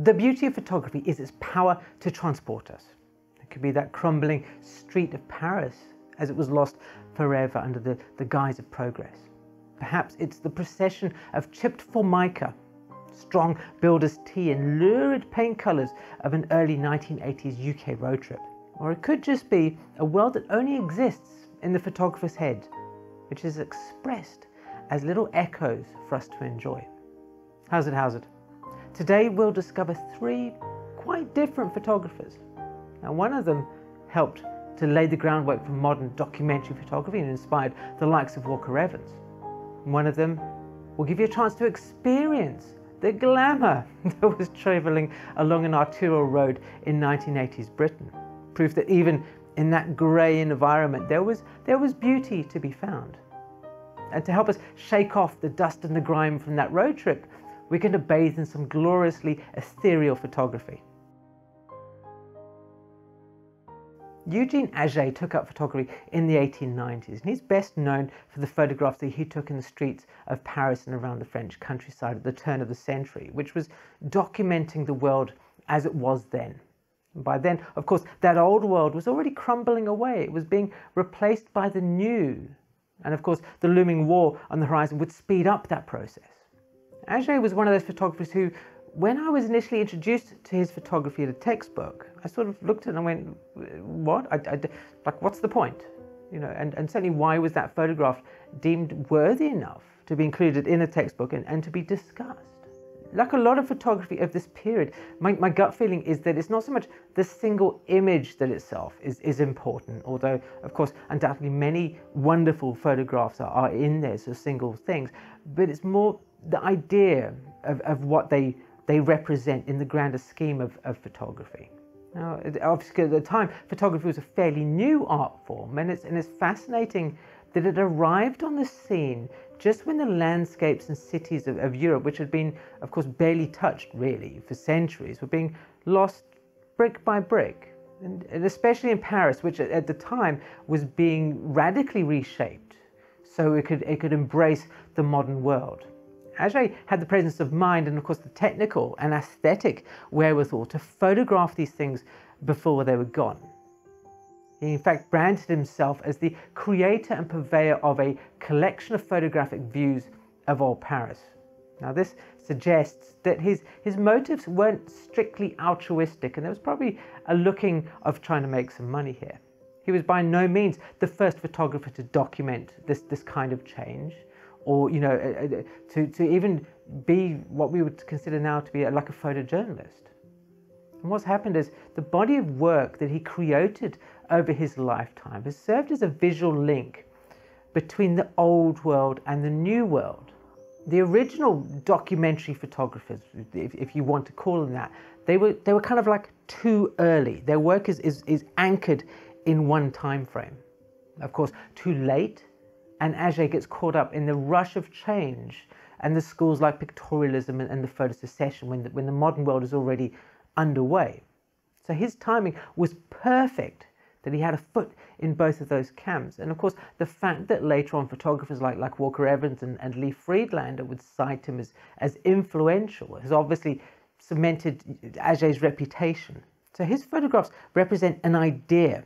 The beauty of photography is its power to transport us. It could be that crumbling street of Paris as it was lost forever under the, the guise of progress. Perhaps it's the procession of chipped formica, strong builder's tea, and lurid paint colours of an early 1980s UK road trip. Or it could just be a world that only exists in the photographer's head, which is expressed as little echoes for us to enjoy. How's it, how's it? Today we'll discover three quite different photographers. Now one of them helped to lay the groundwork for modern documentary photography and inspired the likes of Walker Evans. One of them will give you a chance to experience the glamour that was travelling along an arterial road in 1980s Britain. Proof that even in that grey environment there was, there was beauty to be found. And to help us shake off the dust and the grime from that road trip, we're going to bathe in some gloriously ethereal photography. Eugene Atget took up photography in the 1890s and he's best known for the photographs that he took in the streets of Paris and around the French countryside at the turn of the century, which was documenting the world as it was then. By then, of course, that old world was already crumbling away. It was being replaced by the new. And of course, the looming war on the horizon would speed up that process. Atget was one of those photographers who when I was initially introduced to his photography in a textbook, I sort of looked at it and went, what? I, I, like, what's the point? You know, and, and certainly why was that photograph deemed worthy enough to be included in a textbook and, and to be discussed? Like a lot of photography of this period, my, my gut feeling is that it's not so much the single image that itself is, is important, although, of course, undoubtedly many wonderful photographs are, are in there, so single things, but it's more the idea of, of what they they represent in the grander scheme of, of photography. Now, obviously at the time, photography was a fairly new art form, and it's, and it's fascinating that it arrived on the scene just when the landscapes and cities of, of Europe, which had been, of course, barely touched really for centuries, were being lost brick by brick. And, and especially in Paris, which at, the time was being radically reshaped so it could, it could embrace the modern world. Atget had the presence of mind and, of course, the technical and aesthetic wherewithal to photograph these things before they were gone. He, in fact, branded himself as the creator and purveyor of a collection of photographic views of old Paris. Now, this suggests that his, his motives weren't strictly altruistic, and there was probably a looking of trying to make some money here. He was by no means the first photographer to document this, this kind of change or you know, to, to even be what we would consider now to be like a photojournalist. And what's happened is the body of work that he created over his lifetime has served as a visual link between the old world and the new world. The original documentary photographers, if, if you want to call them that, they were, they were kind of like too early. Their work is, is, is anchored in one time frame. Of course, too late and Atget gets caught up in the rush of change and the schools like pictorialism and, and the photo secession when the, when the modern world is already underway. So his timing was perfect that he had a foot in both of those camps. And of course, the fact that later on photographers like, like Walker Evans and, and Lee Friedlander would cite him as, as influential has obviously cemented Atget's reputation. So his photographs represent an idea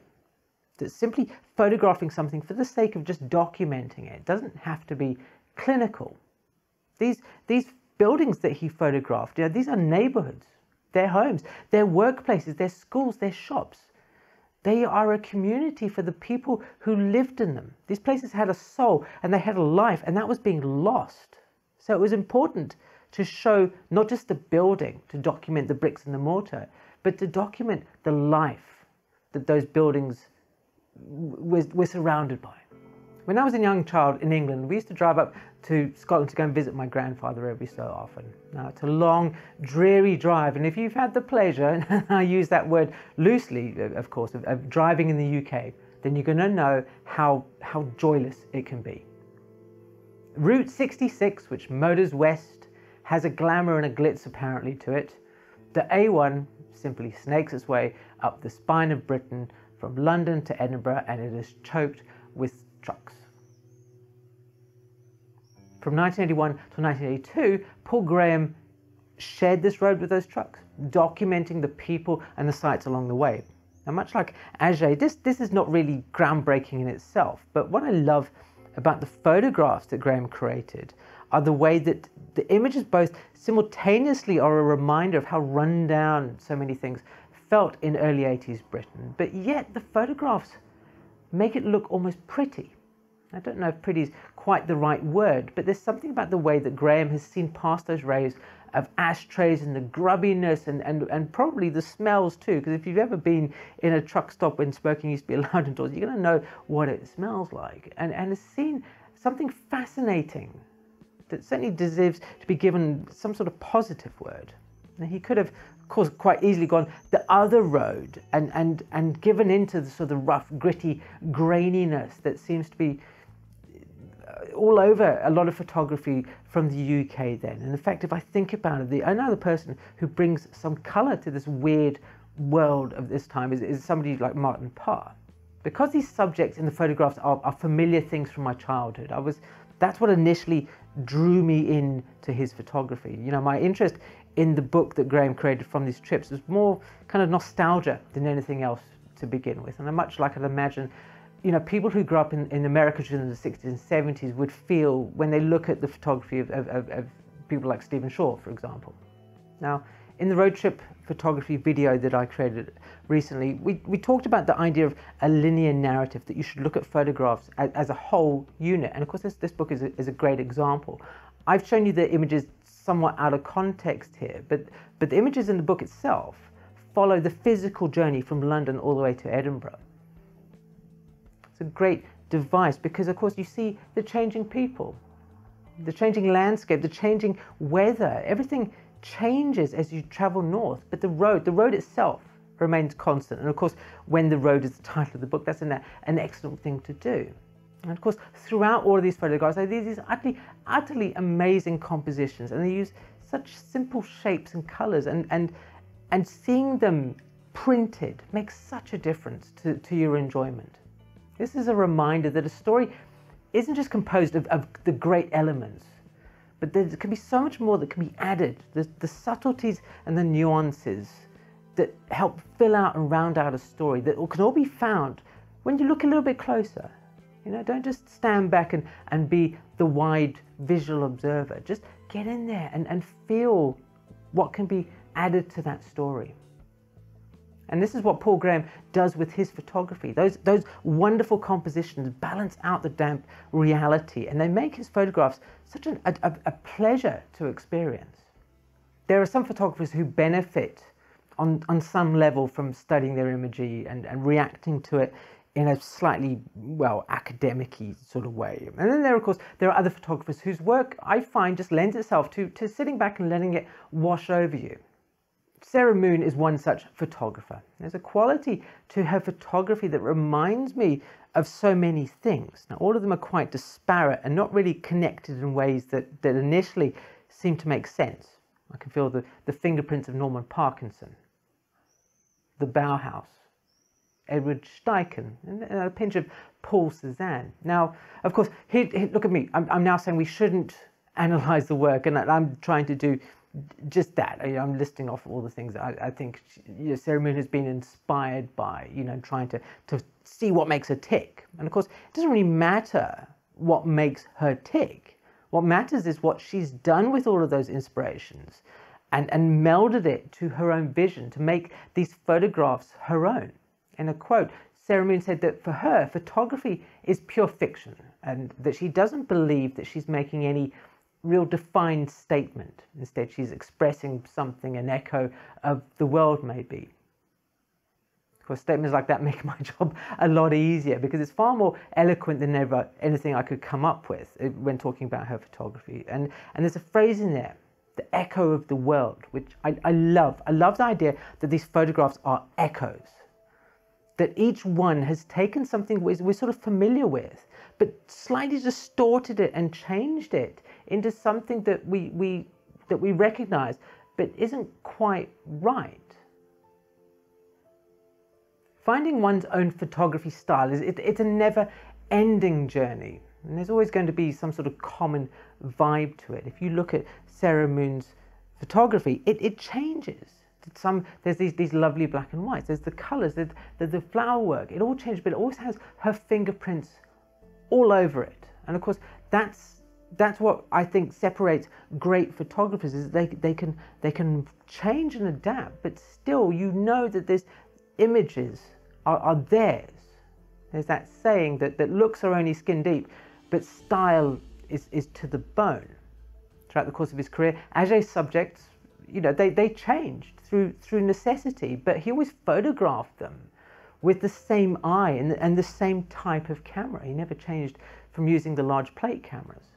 that simply photographing something for the sake of just documenting it doesn't have to be clinical. These, these buildings that he photographed, you know, these are neighborhoods, their homes, their workplaces, their schools, their shops. They are a community for the people who lived in them. These places had a soul and they had a life, and that was being lost. So it was important to show not just the building, to document the bricks and the mortar, but to document the life that those buildings we're, we're surrounded by. When I was a young child in England, we used to drive up to Scotland to go and visit my grandfather every so often. Now, it's a long, dreary drive, and if you've had the pleasure, and I use that word loosely, of course, of, of driving in the UK, then you're going to know how, how joyless it can be. Route 66, which motors west, has a glamour and a glitz apparently to it. The A1 simply snakes its way up the spine of Britain from London to Edinburgh and it is choked with trucks. From 1981 to 1982, Paul Graham shared this road with those trucks, documenting the people and the sights along the way. Now, much like Atget, this, this is not really groundbreaking in itself, but what I love about the photographs that Graham created are the way that the images both simultaneously are a reminder of how run down so many things felt in early 80s Britain, but yet the photographs make it look almost pretty. I don't know if pretty is quite the right word, but there's something about the way that Graham has seen past those rays of ashtrays and the grubbiness and, and, and probably the smells too. Because if you've ever been in a truck stop when smoking used to be allowed indoors, you're going to know what it smells like. And, and has seen something fascinating that certainly deserves to be given some sort of positive word. Now, he could have, course, quite easily gone the other road and, and, and given into the sort of rough, gritty graininess that seems to be uh, all over a lot of photography from the UK then. And in fact, if I think about it, the another person who brings some colour to this weird world of this time is, is somebody like Martin Parr. Because these subjects in the photographs are, are familiar things from my childhood, I was that's what initially drew me in to his photography. You know, my interest in the book that Graham created from these trips was more kind of nostalgia than anything else to begin with. And much like I'd imagine you know, people who grew up in, in America during the 60s and 70s would feel when they look at the photography of, of, of, people like Stephen Shore, for example. Now, in the road trip photography video that I created recently, we, we talked about the idea of a linear narrative, that you should look at photographs as, as a whole unit. And of course, this, this book is a, is a great example. I've shown you the images somewhat out of context here, but, but the images in the book itself follow the physical journey from London all the way to Edinburgh It's a great device because, of course, you see the changing people, the changing landscape, the changing weather. Everything changes as you travel north, but the road, the road itself remains constant. And of course, when the road is the title of the book, that's an, an excellent thing to do. And of course, throughout all of these photographs, are these utterly, utterly amazing compositions, and they use such simple shapes and colors, and, and, and seeing them printed makes such a difference to, to your enjoyment. This is a reminder that a story isn't just composed of, of the great elements, but there can be so much more that can be added. The, the subtleties and the nuances that help fill out and round out a story that can all be found when you look a little bit closer. You know, don't just stand back and, and be the wide visual observer. Just get in there and, and feel what can be added to that story. And this is what Paul Graham does with his photography. Those, those wonderful compositions balance out the damp reality and they make his photographs such an, a, a pleasure to experience. There are some photographers who benefit on, on some level from studying their imagery and, and reacting to it in a slightly, well, academic sort of way. And then there, of course, there are other photographers whose work I find just lends itself to, to sitting back and letting it wash over you. Sarah Moon is one such photographer. There's a quality to her photography that reminds me of so many things. Now, all of them are quite disparate and not really connected in ways that, that initially seem to make sense. I can feel the, the fingerprints of Norman Parkinson, the Bauhaus, Edward Steichen, and uh, a pinch of Paul Cézanne. Now, of course, he, he, look at me. I'm, I'm now saying we shouldn't analyze the work, and I'm trying to do just that. I, am listing off all the things I, I think you know, Sarah Moon has been inspired by, you know, trying to, to see what makes her tick. And of course, it doesn't really matter what makes her tick. What matters is what she's done with all of those inspirations and, and melded it to her own vision to make these photographs her own. In a quote, Sarah Moon said that for her, photography is pure fiction and that she doesn't believe that she's making any real defined statement. Instead, she's expressing something, an echo of the world, maybe. Of course, statements like that make my job a lot easier because it's far more eloquent than ever anything I could come up with uh, when talking about her photography. And, and there's a phrase in there, the echo of the world, which I, I love. I love the idea that these photographs are echoes. That each one has taken something we're, we're sort of familiar with, but slightly distorted it and changed it into something that we, we, that we recognize but isn't quite right. Finding one's own photography style is it, it's a never ending journey. And there's always going to be some sort of common vibe to it. If you look at Sarah Moon's photography, it, it changes. Some there's these these lovely black and whites. There's the colours, there's, the flower work. It all changes, but it always has her fingerprints all over it. And of course, that's that's what I think separates great photographers is they they can they can change and adapt, but still you know that there's images are, are theirs. There's that saying that, that looks are only skin deep, but style is, is to the bone. Throughout the course of his career, Atget's subjects, you know, they, they changed through, through necessity, but he always photographed them with the same eye and, and the same type of camera. He never changed from using the large plate cameras.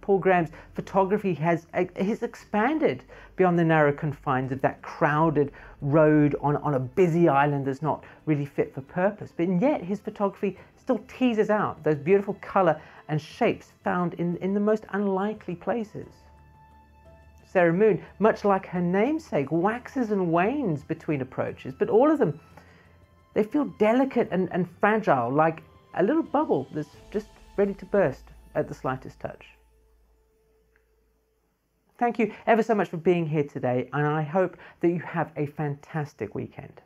Paul Graham's photography has, has expanded beyond the narrow confines of that crowded road on, on a busy island that's not really fit for purpose. But yet his photography still teases out those beautiful colour and shapes found in, in the most unlikely places. Sarah Moon, much like her namesake, waxes and wanes between approaches, but all of them, they feel delicate and, and fragile, like a little bubble that's just ready to burst at the slightest touch. Thank you ever so much for being here today, and I hope that you have a fantastic weekend.